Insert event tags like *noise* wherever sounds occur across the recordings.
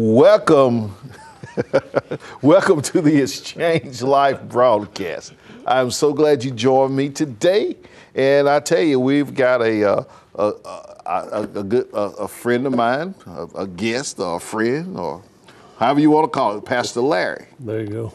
Welcome, *laughs* welcome to the Exchange Life broadcast. I'm so glad you joined me today, and I tell you, we've got a uh, a, a, a, good a, a friend of mine, a, a guest or a friend or however you want to call it, Pastor Larry. There you go.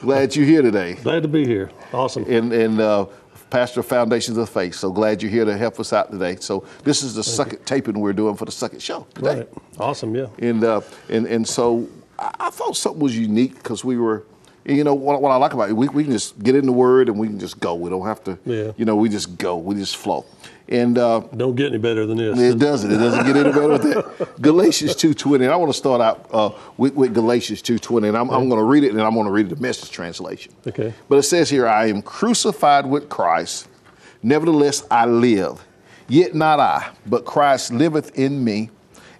Glad you're here today. Glad to be here. Awesome. And and uh, Pastor of Foundations of Faith. So glad you're here to help us out today. So this is the Thank second taping we're doing for the second show today. Right. Awesome. Yeah. And uh, and and so I, I thought something was unique because we were. You know what, what I like about it, we, we can just get in the word and we can just go. We don't have to, Yeah. you know, we just go, we just flow. And uh, Don't get any better than this. it doesn't. It doesn't get any better than that. *laughs* Galatians two twenty. And I want to start out uh, with, with Galatians two twenty. And I'm, I'm going to read it, and I'm going to read the message translation. Okay. But it says here, "I am crucified with Christ. Nevertheless, I live. Yet not I, but Christ liveth in me.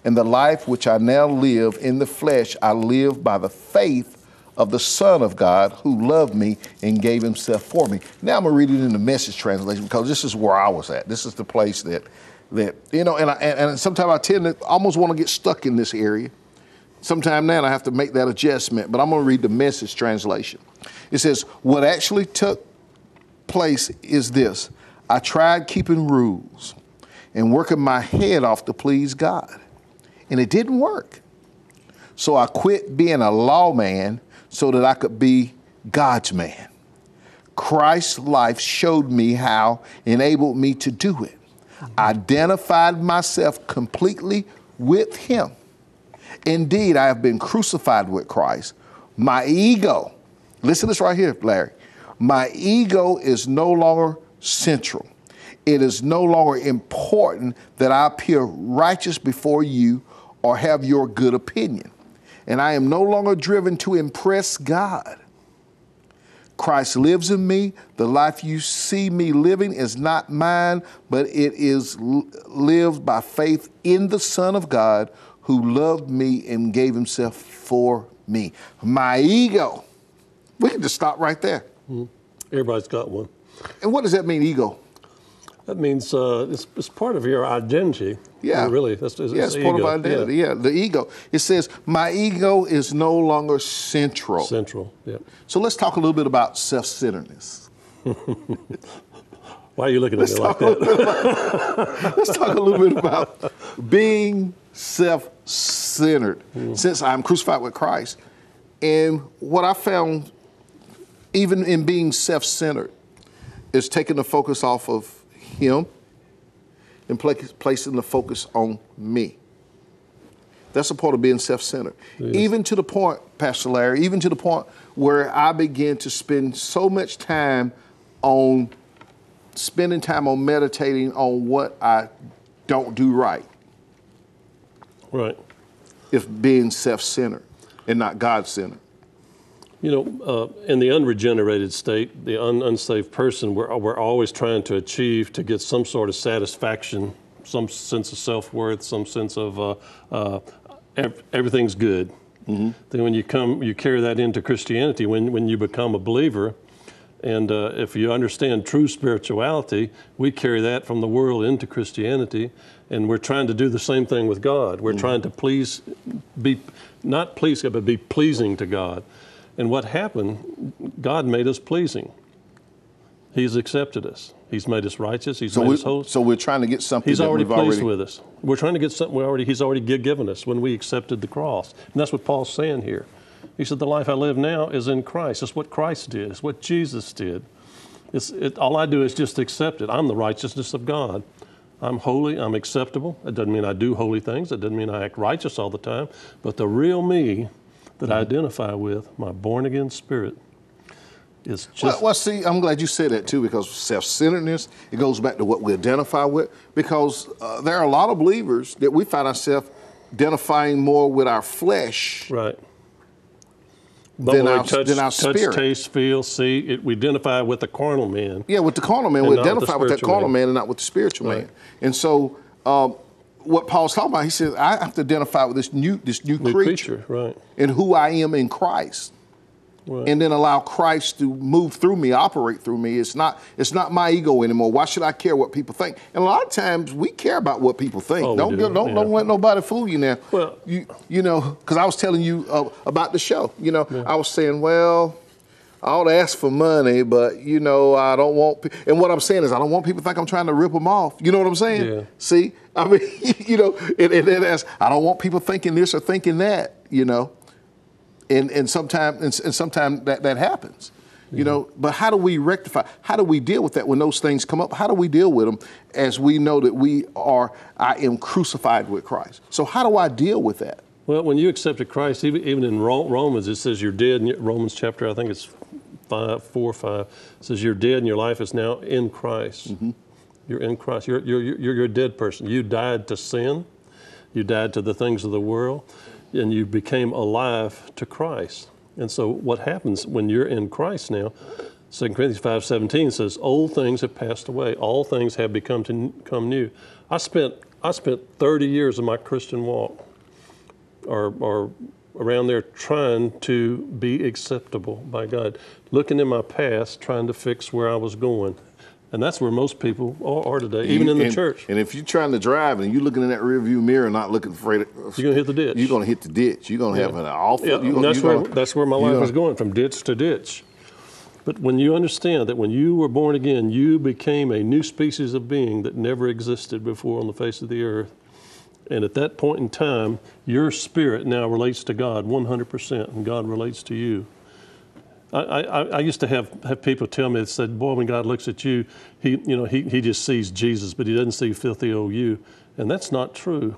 And the life which I now live in the flesh, I live by the faith of the Son of God who loved me and gave himself for me. Now I'm gonna read it in the message translation because this is where I was at. This is the place that that you know, and I, and, and sometimes I tend to almost want to get stuck in this area. Sometime now I have to make that adjustment, but I'm gonna read the message translation. It says, What actually took place is this I tried keeping rules and working my head off to please God, and it didn't work. So I quit being a lawman so that I could be God's man. Christ's life showed me how, enabled me to do it. Identified myself completely with Him. Indeed, I have been crucified with Christ. My ego, listen to this right here, Larry. My ego is no longer central. It is no longer important that I appear righteous before you or have your good opinion. And I am no longer driven to impress God. Christ lives in me. The life you see me living is not mine, but it is lived by faith in the Son of God who loved me and gave himself for me. My ego. We can just stop right there. Mm-hmm. Everybody's got one. And what does that mean, ego? That means uh, it's, it's part of your identity. Yeah. Really. That's, it's, Yeah, it's it's part of identity. Yeah. Yeah. the ego. It says, my ego is no longer central. Central. Yeah. So let's talk a little bit about self centeredness. *laughs* Why are you looking at me like that? *laughs* Let's talk a little bit about being self centered since I'm crucified with Christ. And what I found, even in being self centered, is taking the focus off of Him and pla- placing the focus on me. That's a part of being self centered. Even to the point, Pastor Larry, even to the point where I began to spend so much time on spending time on meditating on what I don't do right, right. if being self centered and not God centered. You know, uh, in the unregenerated state, the un- unsaved person, we're, we're always trying to achieve to get some sort of satisfaction, some sense of self worth, some sense of uh, uh, ev- everything's good. Then when you come, you carry that into Christianity. When when you become a believer, and uh, if you understand true spirituality, we carry that from the world into Christianity, and we're trying to do the same thing with God. We're trying to please, be not please God, but be pleasing to God. And what happened? God made us pleasing. He's accepted us. He's made us righteous. He's So, made us whole. so we're trying to get something He's already pleased already. with us. We're trying to get something we already He's already given us when we accepted the cross, and that's what Paul's saying here. He said, "The life I live now is in Christ. It's what Christ did. It's what Jesus did. It's it, all I do is just accept it. I'm the righteousness of God. I'm holy. I'm acceptable. It doesn't mean I do holy things. It doesn't mean I act righteous all the time. But the real me that I identify with, my born again spirit, is just Well, well, see, I'm glad you said that too, because self-centeredness it goes back to what we identify with. Because uh, there are a lot of believers that we find ourselves identifying more with our flesh Right. Than But when our- touch, than our touch, spirit. taste, feel, see, it, we identify with the carnal man. Yeah, with the carnal man, we not with the identify with that carnal man. man. and not with the spiritual Right. man. And so, um, what Paul's talking about, he says, I have to identify with this new, this new, New creature, creature, right. and who I am in Christ. and then allow Christ to move through me, operate through me. It's not it's not my ego anymore. Why should I care what people think? And a lot of times we care about what people think. Oh, don't do, get- don't yeah. don't let nobody fool you now. Well- you you know because I was telling you uh, about the show. You know I was saying well. I ought to ask for money, but you know I don't want. pe- And what I'm saying is, I don't want people to think I'm trying to rip them off. You know what I'm saying? Yeah. See, I mean, *laughs* you know, and, and then I don't want people thinking this or thinking that. You know, and and sometimes and, and sometimes that that happens. You know, but how do we rectify? How do we deal with that when those things come up? How do we deal with them as we know that we are? I am crucified with Christ. So how do I deal with that? Well, when you accepted Christ, even, even in Romans, it says you're dead. In Romans chapter, I think it's five, four five, says you're dead and your life is now in Christ. Mm-hmm. You're in Christ. You're, you're, you're, you're a dead person. You died to sin. You died to the things of the world, and you became alive to Christ. And so, what happens when you're in Christ now? 2 Corinthians 5:17 says, "Old things have passed away; all things have become to come new." I spent I spent 30 years of my Christian walk or, or around there trying to be acceptable by God, looking in my past, trying to fix where I was going. And that's where most people are, are today, even in the and, church. And if you're trying to drive and you're looking in that rearview mirror, not looking afraid, of, You're gonna hit the ditch. You're gonna hit the ditch. You're gonna have an awful. Yeah, gonna- that's where gonna- that's where my life gonna- was going from ditch to ditch. But when you understand that when you were born again, you became a new species of being that never existed before on the face of the earth. And at that point in time, your spirit now relates to God 100%, and God relates to you. I, I, I used to have, have people tell me that said, "Boy, when God looks at you, he you know he, he just sees Jesus, but he doesn't see filthy old you," and that's not true.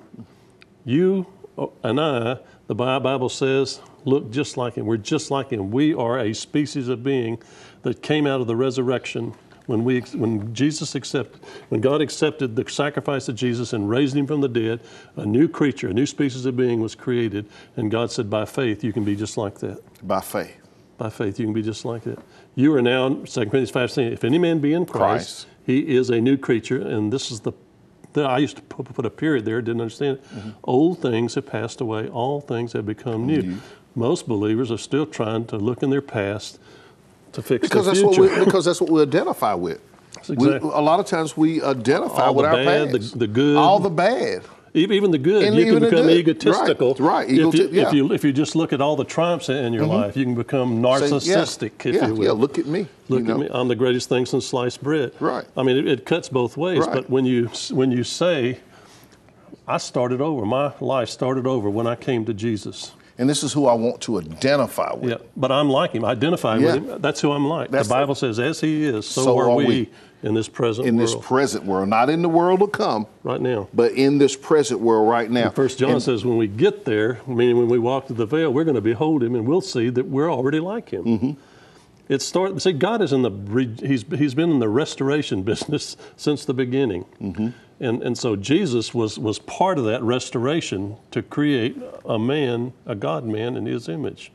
You uh, and I, the Bible says, look just like him. We're just like him. We are a species of being that came out of the resurrection when we when Jesus accepted when God accepted the sacrifice of Jesus and raised him from the dead, a new creature, a new species of being was created, and God said, by faith you can be just like that. by faith. By faith you can be just like that. You are now, 2 Corinthians 5 saying, if any man be in Christ, Christ. he is a new creature, and this is the I used to put a period there, didn't understand it. Mm-hmm. Old things have passed away, all things have become new. Most believers are still trying to look in their past to fix Because the that's what we, because that's what we identify with. That's We, exactly- a lot of times we identify All with the our bad, the- past. the good. all the bad. Even the good, And you can become good. egotistical. Right, right, If you, yeah. if you if you just look at all the triumphs in your mm-hmm. life, you can become Say, narcissistic, yeah, if yeah, you will. yeah, look at me. Look you know? at me. I'm the greatest thing since sliced bread. Right. I mean, it, it cuts both ways. Right. But when you when you say, I started over, my life started over when I came to Jesus. And this is who I want to identify with. Yeah. But I'm like him. I identify Yeah. with him. That's who I'm like. That's the Bible says, as he is, so, So are, are we, we. in this present world. In this present world, not in the world to come, right now. but in this present world right now. First John And- says, when we get there, meaning when we walk through the veil, we're going to behold him, and we'll see that we're already like him. Mm-hmm. It start. See, God is in the, he's, he's been in the restoration *laughs* business since the beginning, Mm-hmm. And and so Jesus was was part of that restoration to create a man, a God man in His image.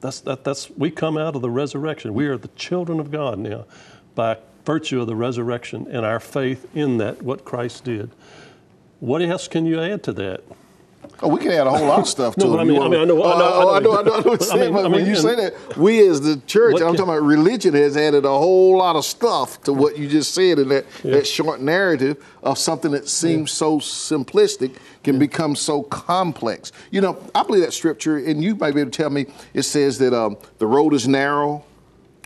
That's that that's we come out of the resurrection. We are the children of God now, by virtue of the resurrection and our faith in that what Christ did. What else can you add to that? Oh, we can add a whole lot of stuff to No, it. I mean- I mean, I know- I Oh, know- I know. I know, I know what you're saying, mean- but when you say that, we as the church, I'm can- talking about religion, has added a whole lot of stuff to what you just said in that, that short narrative of something that seems so simplistic can become so complex. You know, I believe that scripture, and you might be able to tell me, it says that um, the road is narrow,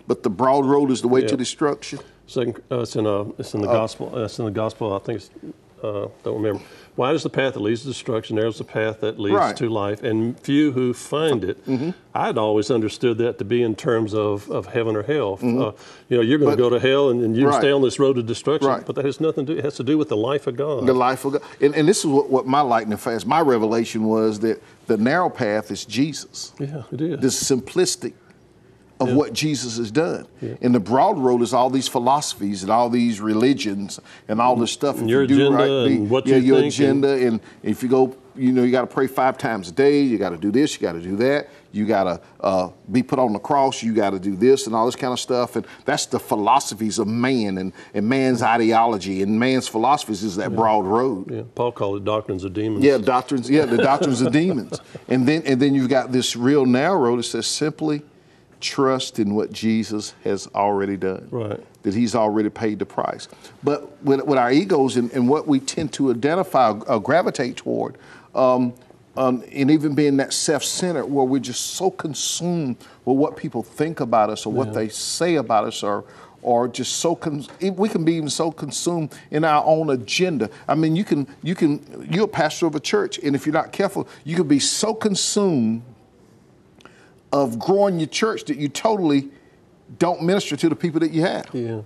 but the broad road is the way to destruction. Second, uh, it's in uh, it's in the gospel. Uh, it's in the gospel. I think it's uh, don't remember. Wide is the path that leads to destruction. Narrow is the path that leads Right. to life, and few who find it. I'd always understood that to be in terms of, of heaven or hell. Uh, you know, you're going to go to hell, and, and you Right. stay on this road of destruction. Right. But that has nothing to do. It has to do with the life of God. The life of God. And, and this is what, what my lightning fast, my revelation was that the narrow path is Jesus. yeah, it is. This simplistic of what Jesus has done. And the broad road is all these philosophies and all these religions and all this stuff. If your you do and what yeah, you your agenda. And, if you go, you know, you got to pray five times a day. You got to do this. You got to do that. You got to uh, be put on the cross. You got to do this and all this kind of stuff. And that's the philosophies of man and, and man's ideology and man's philosophies is that broad road. yeah, Paul called it doctrines of demons. Yeah, doctrines. Yeah, the doctrines of demons, and then and then you've got this real narrow road that says simply trust in what Jesus has already done. Right. That he's already paid the price. But with, with our egos and, and what we tend to identify or gravitate toward, um, um, and even being that self-centered where we're just so consumed with what people think about us or what they say about us or or just so con- we can be even so consumed in our own agenda. I mean, you can you can you're a pastor of a church, and if you're not careful, you can be so consumed of growing your church that you totally don't minister to the people that you have. Yeah.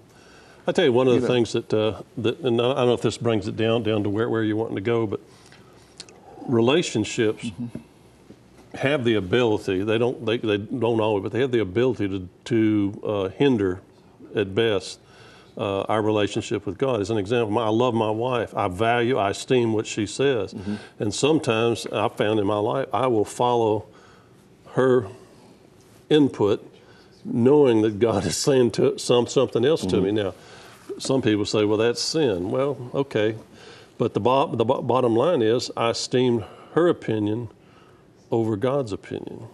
I tell you, one of the You know. things that, uh, that, and I don't know if this brings it down down to where, where you're wanting to go, but relationships Mm-hmm. have the ability. They don't. They, they don't always, but they have the ability to to uh, hinder, at best, uh, our relationship with God. As an example, my, I love my wife. I value, I esteem what she says, Mm-hmm. and sometimes I found in my life I will follow her input, knowing that God is saying to some something else to me. Mm-hmm. Now, some people say, "Well, that's sin." Well, okay, but the bo- the bo- bottom line is, I esteem her opinion over God's opinion.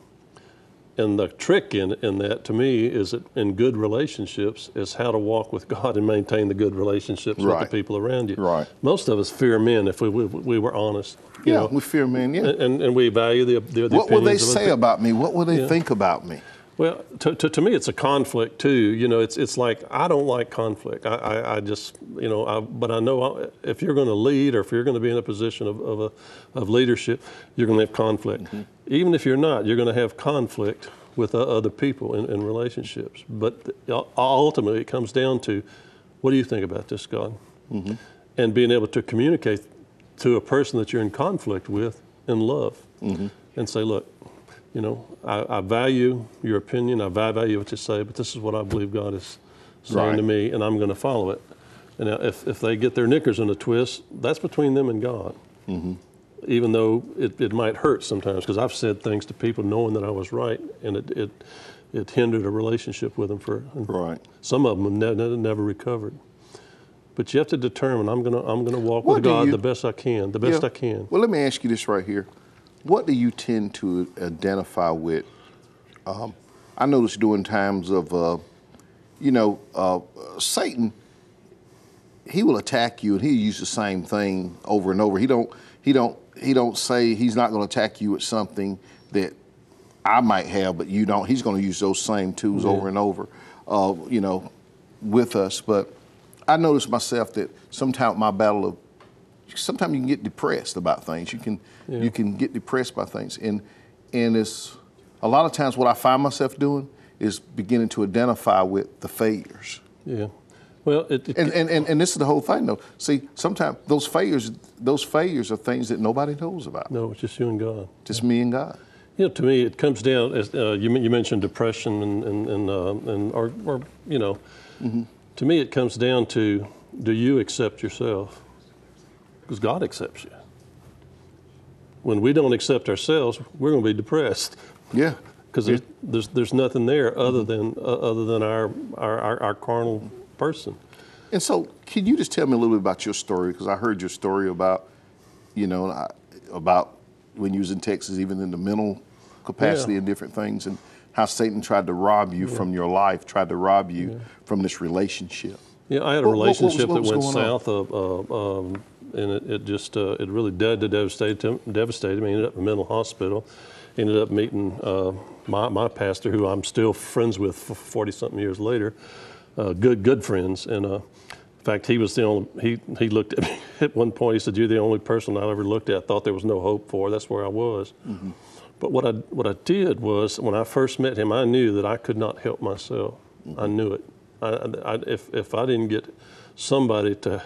And the trick in, in that, to me, is that in good relationships, is how to walk with *laughs* God and maintain the good relationships with the people around you. Right. Most of us fear men if we, we, we were honest. you Yeah, know. we fear men. Yeah. and, and we value the, the, the what will they say people. about me? What will they Yeah. think about me? Well, to, to, to me, it's a conflict too. You know, it's it's like I don't like conflict. I, I, I just, you know, I, but I know uh, if you're going to lead or if you're going to be in a position of, of, a, of leadership, you're going to have conflict. Mm-hmm. Even if you're not, you're going to have conflict with uh, other people in, in relationships. But uh, ultimately, it comes down to what do you think about this, God? Mm-hmm. And being able to communicate to a person that you're in conflict with in love mm-hmm. and say, look, you know, I, I value your opinion, I value what you say, but this is what I believe God is saying to me, and I'm going to follow it. And if, if they get their knickers in a twist, that's between them and God. Mm-hmm. Even though it, it might hurt sometimes, because I've said things to people knowing that I was right, and it, it, it hindered a relationship with them for Right. some of them have ne- never recovered. But you have to determine I'm gonna I'm gonna walk What with God you- the best I can, the best Yeah. I can. Well, let me ask you this right here. What do you tend to identify with? Um, I noticed during times of, uh, you know, uh, Satan, he will attack you and he'll use the same thing over and over. He don't, he don't, he don't say he's not going to attack you with something that I might have, but you don't. He's going to use those same tools over and over, uh, you know, with us. But I noticed myself that sometimes my battle of sometimes you can get depressed about things. You can you can get depressed by things, and and it's a lot of times what I find myself doing is beginning to identify with the failures. Yeah. Well, it, it And, and, and, and this is the whole thing, though. See, sometimes those failures, those failures are things that nobody knows about. no, it's just you and God. Just me and God. You know, to me, it comes down as uh, you, you mentioned depression and and and, uh, and or, or you know, to me, it comes down to do you accept yourself? Because God accepts you. When we don't accept ourselves, we're going to be depressed Yeah. because there's, there's there's nothing there other than uh, other than our, our our our carnal person. And so, can you just tell me a little bit about your story? Because I heard your story about, you know, about when you was in Texas, even in the mental capacity Yeah. and different things, and how Satan tried to rob you from your life, tried to rob you from this relationship. Yeah, I had a What- what- what was- relationship that went on? south of, uh, um, and it, it just uh, it really dead devastated devastated me. Ended up in a mental hospital. Ended up meeting uh, my my pastor, who I'm still friends with forty something years later. Uh, good good friends, and uh, in fact, he was the only he he looked at me *laughs* at one point. He said, "You're the only person I ever looked at. Thought there was no hope for." That's where I was. But what I what I did was when I first met him, I knew that I could not help myself. I knew it. I, I, if if I didn't get somebody to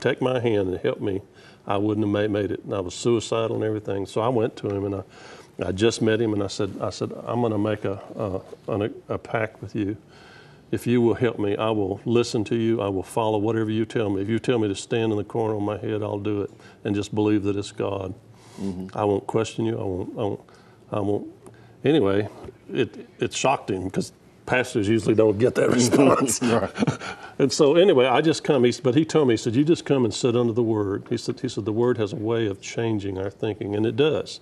take my hand and help me, I wouldn't have made, it. And I was suicidal and everything. So I went to him and I, I just met him and I said I said I'm going to make a a, a pact with you. If you will help me, I will listen to you. I will follow whatever you tell me. If you tell me to stand in the corner on my head, I'll do it, and just believe that it's God. Mm-hmm. I won't question you. I won't. I won't. I won't. Anyway, it it shocked him because pastors usually don't get that *laughs* response. and so anyway, I just come. He, but he told me, he said, "You just come and sit under the Word." He said, "He said the Word has a way of changing our thinking, and it does."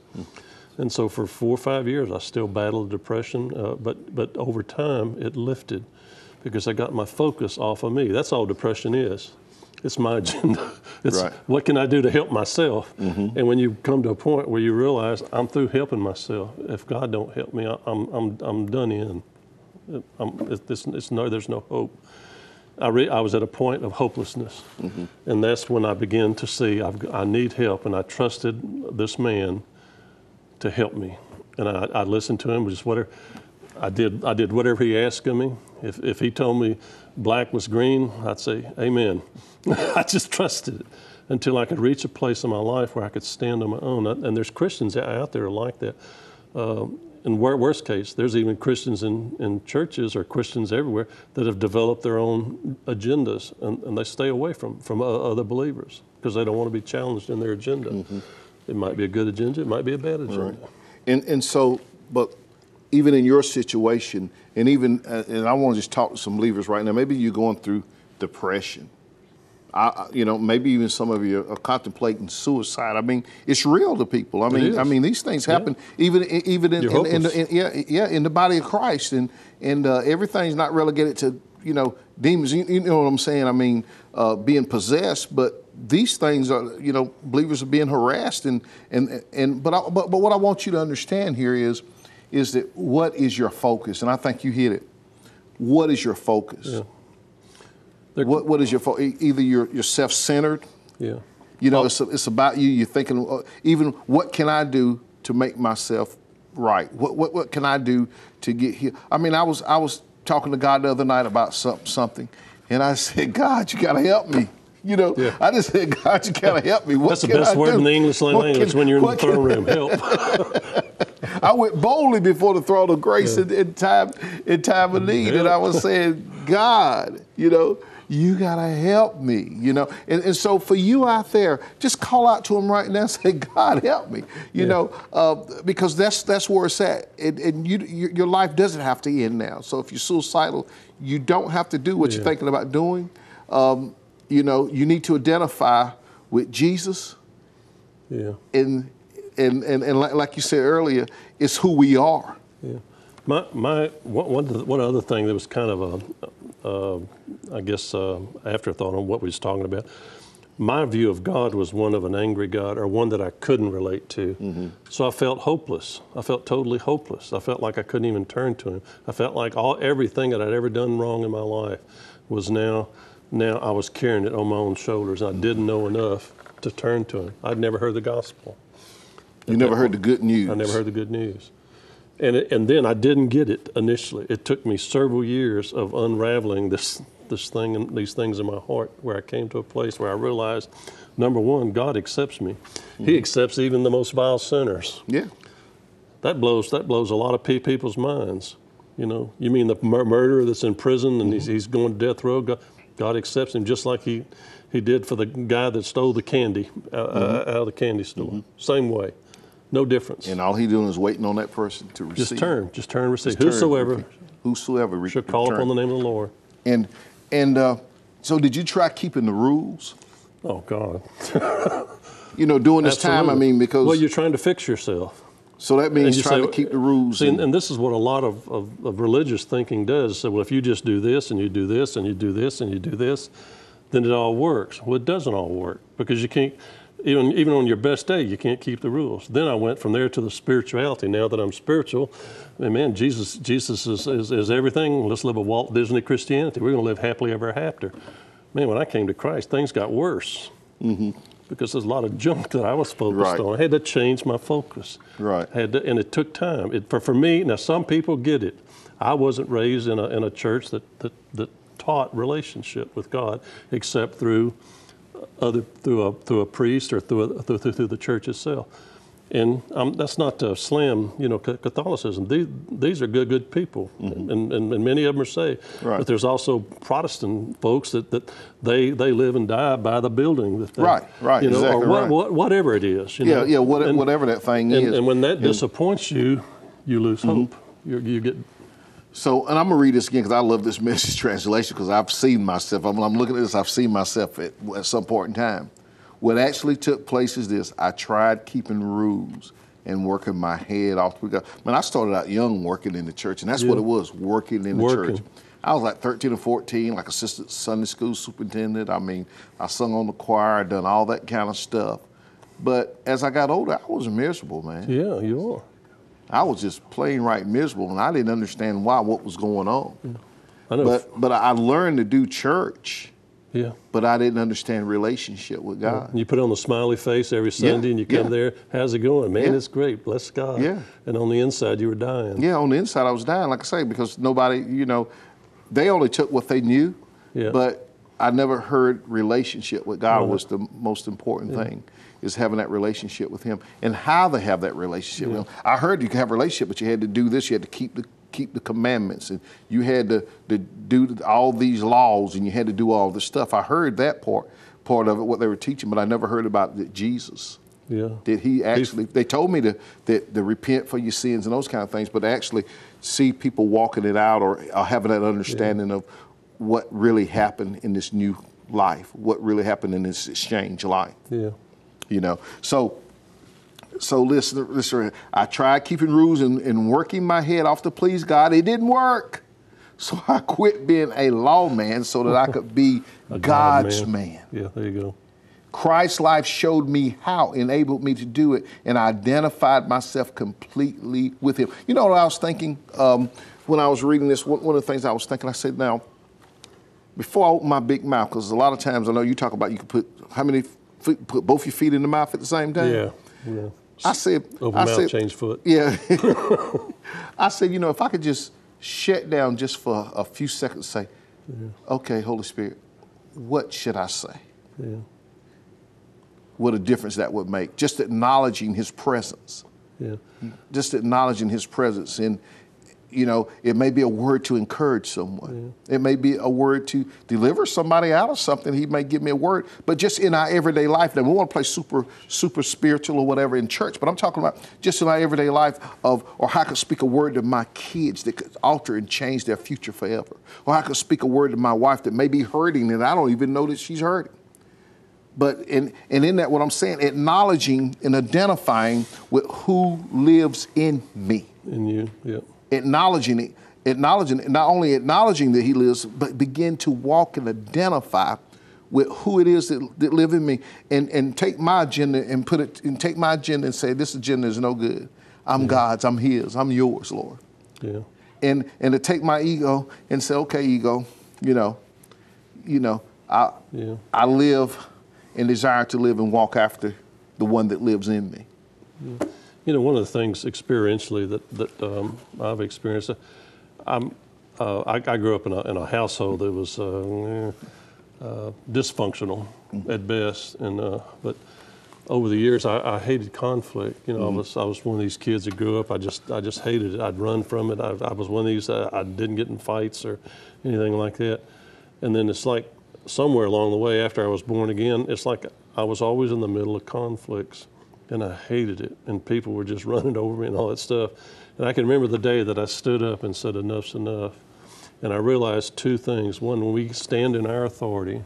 And so for four or five years, I still battled depression, uh, but but over time it lifted because I got my focus off of me. That's all depression is. It's my agenda. *laughs* It's Right. what can I do to help myself. And when you come to a point where you realize I'm through helping myself, if God don't help me, I'm I'm I'm done in. Um, I'm, it's, it's no, there's no hope. I, re, I was at a point of hopelessness, mm-hmm. and that's when I began to see I've, I need help, and I trusted this man to help me, and I, I listened to him. Just whatever I did, I did whatever he asked of me. If if he told me black was green, I'd say Amen. *laughs* I just trusted it until I could reach a place in my life where I could stand on my own. And there's Christians out there like that. Um, in wor- worst case, there's even Christians in, in churches or Christians everywhere that have developed their own agendas and, and they stay away from, from other believers because they don't want to be challenged in their agenda. It might be a good agenda, it might be a bad agenda. And and so, but even in your situation, and even uh, and I want to just talk to some believers right now. Maybe you're going through depression. I, you know, maybe even some of you are contemplating suicide. I mean, it's real to people. I mean. I mean, these things happen even even in, in, in, the, in yeah yeah in the body of Christ, and and uh, everything's not relegated to you know demons. You, you know what I'm saying? I mean, uh, being possessed, but these things are you know believers are being harassed and and and but I, but but what I want you to understand here is is that what is your focus? And I think you hit it. What is your focus? There- What what is your fault? Either you're you're self-centered. Yeah. You know, it's, it's about you. You're thinking, uh, even what can I do to make myself right? What, what, what can I do to get here? I mean, I was, I was talking to God the other night about some, something, and I *laughs* said, God, you got to help me. You know, Yeah. I just said, God, you got to help me. What That's the best I word do? in the English language can- when you're in the throne *laughs* room. Help. I went boldly before the throne of grace in, in time in time of need, and I was saying, God, you know, you gotta help me, you know. And, and so for you out there, just call out to Him right now, and say, God, help me, you Yeah. know, uh, because that's that's where it's at. And, and you, your your life doesn't have to end now. So if you're suicidal, you don't have to do what you're thinking about doing. Um, you know, you need to identify with Jesus yeah. and and and, and like, like you said earlier, it's who we are. Yeah. My, my one, one of the- one other thing that was kind of a, I guess, uh, afterthought on what we was talking about. My view of God was one of an angry God or one that I couldn't relate to. So I felt hopeless. I felt totally hopeless. I felt like I couldn't even turn to Him. I felt like all everything that I'd ever done wrong in my life was now, now I was carrying it on my own shoulders. I didn't know enough to turn to Him. I'd never heard the gospel. You never heard the good news. I never heard the good news. And, it, and then I didn't get it initially. It took me several years of unraveling this, this thing and these things in my heart where I came to a place where I realized, number one, God accepts me. He accepts even the most vile sinners. Yeah. That blows, that blows a lot of people's minds. You know, you mean the mur- murderer that's in prison and he's, he's going to death row? God, God accepts him just like he, he did for the guy that stole the candy uh, uh, out of the candy store. Same way. No difference. And all he doing is waiting on that person to receive. Just turn, just turn receive. Just turn. Whosoever Whosoever re- shall call return. upon the name of the Lord. And and uh, so did you try keeping the rules? Oh God. *laughs* You know, during this time, I mean, because well, you're trying to fix yourself. so that means you trying say- to keep the rules. See, and, and- and this is what a lot of, of, of religious thinking does. So, well, if you just do this and you do this and you do this and you do this, then it all works. Well, it doesn't all work because you can't, even, even on your best day, you can't keep the rules. Then I went from there to the spirituality. Now that I'm spiritual, man, Jesus, Jesus is, is, is everything. Let's live a Walt Disney Christianity. We're going to live happily ever after. Man, when I came to Christ, things got worse. Mm-hmm Because there's a lot of junk that I was focused Right. on. I had to change my focus. Right. Had to, and it took time. It, for, for me, now some people get it. I wasn't raised in a, in a church that, that, that taught relationship with God except through other through a through a priest or through a, through, through, through the church itself. And um, that's not to slam, you know, Catholicism. These, these are good, good people, and, and, and many of them are saved. Mm-hmm. Right. But there's also Protestant folks that, that they they live and die by the building that they, Right, right, you know, exactly or what, right. what, whatever it is. You yeah, know? yeah, what, And- whatever that thing and, is. Mm-hmm. and when that disappoints you, you lose hope. You, you get So, and I'm gonna read this again because I love this *laughs* message translation because I've seen myself. I'm, I'm looking at this. I've seen myself at, at some point in time. What actually took place is this: I tried keeping rules, and working my head off. Man, I started out young working in the church, and that's what it was, working in the Working. church. I was like 13 or 14, like assistant Sunday school superintendent. I mean, I sung on the choir, I done all that kind of stuff. But as I got older, I was miserable, man. Yeah, you are. I was just plain right miserable, and I didn't understand why, what was going on. I know. But but I learned to do church, yeah. but I didn't understand relationship with God. You put on the smiley face every Sunday and you come yeah. there, how's it going? Man, Yeah. it's great. Bless God. Yeah. And on the inside, you were dying. Yeah, on the inside I was dying, like I say, because nobody, you know, they only took what they knew. Yeah. But I never heard relationship with God was the most important thing. Is having that relationship with Him and how to have that relationship with Him. I heard you could have a relationship, but you had to do this. You had to keep the keep the commandments, and you had to, to do all these laws, and you had to do all this stuff. I heard that part part of it, what they were teaching, but I never heard about the Jesus. Yeah. Did he actually? They told me to that to repent for your sins and those kind of things, but actually see people walking it out or, or having that understanding of what really happened in this new life, what really happened in this exchange life. Yeah. You know, so so listen, listen. I tried keeping rules and, and working my head off to please God. It didn't work. So *laughs* I quit being a lawman so that I could be *laughs* A God God's man. Yeah, there you go. Christ's life showed me how, enabled me to do it, and I identified myself completely with Him. You know what I was thinking um, when I was reading this? One, one of the things I was thinking, I said, now, before I open my big mouth, because a lot of times I know you talk about you can put how many feet, put both your feet in the mouth at the same time. Yeah. Yeah. I said, Open I mouth, said, change foot. yeah. *laughs* I said, you know, if I could just shut down just for a few seconds, say, okay, Holy Spirit, what should I say? Yeah. What a difference that would make. Just acknowledging His presence. Yeah. Just acknowledging His presence. And, you know, it may be a word to encourage someone. It may be a word to deliver somebody out of something. He may give me a word. But just in our everyday life, now we want to play super, super spiritual or whatever in church, but I'm talking about just in our everyday life of, or how I could speak a word to my kids that could alter and change their future forever. Or I could speak a word to my wife that may be hurting and I don't even know that she's hurting. But in, and in that, what I'm saying, acknowledging and identifying with who lives in me And you. Yeah. Acknowledging it, acknowledging not only acknowledging that he lives, but begin to walk and identify with who it is that, that live in me, and and take my agenda and put it and take my agenda and say this agenda is no good. I'm God's. I'm His. I'm yours, Lord. Yeah. And and to take my ego and say, okay, ego, you know, you know, I Yeah. I live and desire to live and walk after the one that lives in me. You know, one of the things experientially that, that um, I've experienced, uh, I'm, uh, I, I grew up in a, in a household that was uh, uh, dysfunctional at best, and uh, but over the years I, I hated conflict. You know, I was I was one of these kids that grew up. I just I just hated it. I'd run from it. I, I was one of these. Uh, I didn't get in fights or anything like that. And then it's like somewhere along the way after I was born again, it's like I was always in the middle of conflicts and I hated it. And people were just *laughs* running over me and all that stuff. And I can remember the day that I stood up and said, Enough's enough. And I realized two things. One, when we stand in our authority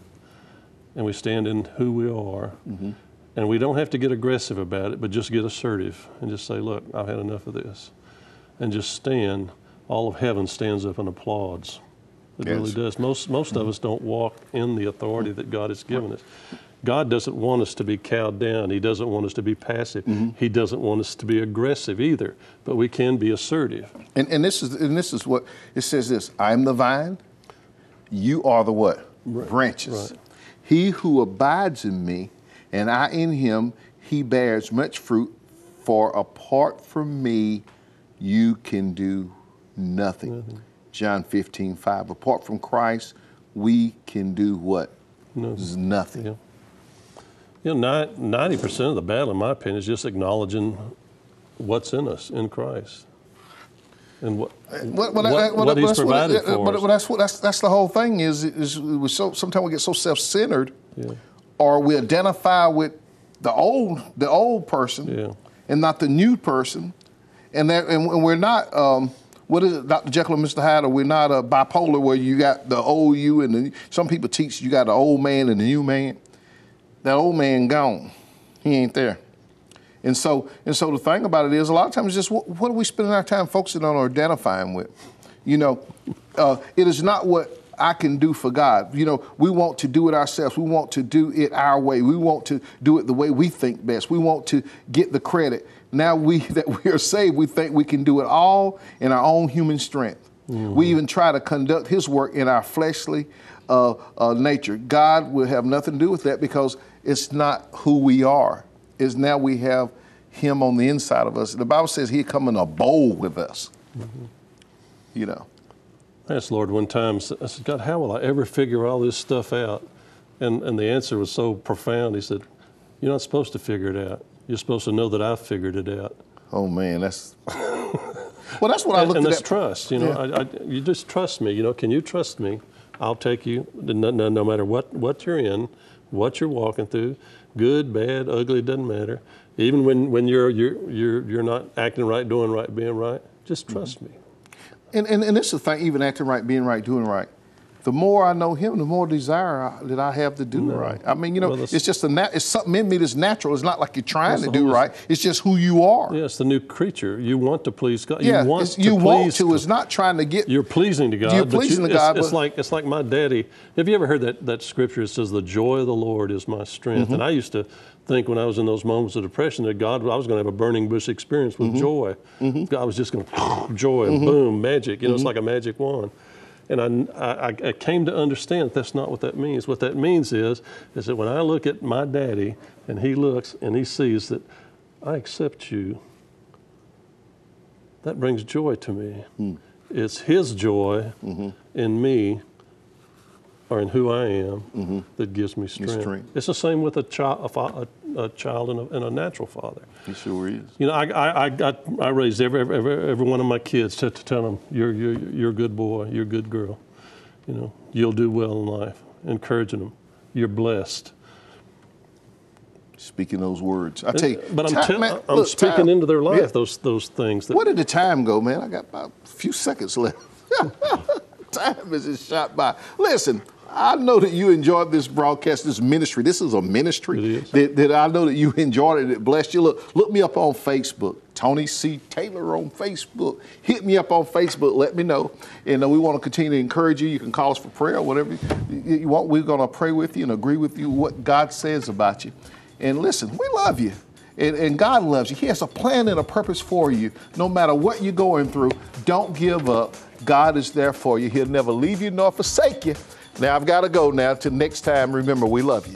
and we stand in who we are, mm-hmm. and we don't have to get aggressive about it, but just get assertive and just say, Look, I've had enough of this. And just stand, all of heaven stands up and applauds. It Yes. really does. Most, most of us don't walk in the authority that God has given us. God doesn't want us to be cowed down. He doesn't want us to be passive. Mm-hmm. He doesn't want us to be aggressive either. But we can be assertive. And, and this is and this is what it says this I am the vine, you are the what? Branches. right. He who abides in me and I in him, he bears much fruit, for apart from me you can do nothing. John 15, 5. Apart from Christ, we can do what? Nothing. Nothing. Yeah. You know, ninety percent of the battle, in my opinion, is just acknowledging what's in us in Christ, and what What, what, what He's that's provided what, for but, us. but that's what that's that's the whole thing is is we so sometimes we get so self-centered Yeah. or we identify with the old the old person Yeah. and not the new person and that and we're not um, what is it Dr. Jekyll and Mr. Hyde or we're not a bipolar where you got the old you and the, some people teach you got the old man and the new man that old man gone he ain't there And so, and so the thing about it is, a lot of times, just what, what are we spending our time focusing on or identifying with? You know, uh, it is not what I can do for God. You know, we want to do it ourselves. We want to do it our way. We want to do it the way we think best. We want to get the credit. Now we *laughs* that we are saved, we think we can do it all in our own human strength. Mm-hmm. We even try to conduct His work in our fleshly uh, uh, nature. God will have nothing to do with that because it's not who we are. Is now we have Him on the inside of us. The Bible says He come in a bowl with us. Mm-hmm. You know. I asked Lord one time. I said, God, how will I ever figure all this stuff out? And and the answer was so profound. He said, You're not supposed to figure it out. You're supposed to know that I've figured it out. Oh man, that's *laughs* well, that's what I looked and at. And that's trust. You know, yeah. I, I, you just trust me. You know, can you trust me? I'll take you, no, no, no matter what, what you're in, what you're walking through, good, bad, ugly, doesn't matter. Even when, when you're, you're, you're, you're not acting right, doing right, being right, just trust mm-hmm. me. And, and, and this is the thing, even acting right, being right, doing right the more I know him, the more desire I, that I have to do no. right. I mean, you know, well, it's just a nat- it's something in me that's natural. It's not like you're trying to do right. It's just who you are. Yeah, the new creature. You want to please God. Yeah, you want to you want to. It's not trying to get. You're pleasing to God. You're pleasing you, to God. It's, it's, like it's like my daddy. Have you ever heard that that scripture? It says, "The joy of the Lord is my strength." Mm-hmm. And I used to think when I was in those moments of depression that God, I was going to have a burning bush experience with mm-hmm. joy. Mm-hmm. God was just going *laughs* to joy and mm-hmm. boom, magic. You know, it's mm-hmm. like a magic wand. And I, I, I, came to understand that that's not what that means. What that means is, is that when I look at my daddy and he looks and he sees that I accept you, that brings joy to me. Mm. It's his joy mm-hmm. in me or in who I am mm-hmm. that gives me strength. strength. It's the same with a, child, a, a child and a, and a, natural father. He sure is. You know, I, I, I, got, I raised every, every, every one of my kids to, to tell them, you're, you're, you're a good boy, you're a good girl. You know, you'll do well in life. Encouraging them, you're blessed. Speaking those words, I tell you. But I'm, time, man, I'm look, speaking time, into their life yeah. those those things. That, Where did the time go, man? I got about a few seconds left. *laughs* time is just shot by. Listen, I know that you enjoyed this broadcast, this ministry. This is a ministry is. that, that, I know that you enjoyed it. It blessed you. Look, look me up on Facebook, Tony C. Taylor on Facebook. Hit me up on Facebook. Let me know. And uh, we want to continue to encourage you. You can call us for prayer, or whatever you want. We're going to pray with you and agree with you what God says about you. And listen, we love you. And, and, God loves you. He has a plan and a purpose for you. No matter what you're going through, don't give up. God is there for you. He'll never leave you nor forsake you. Now I've got to go now. Till next time, remember, we love you.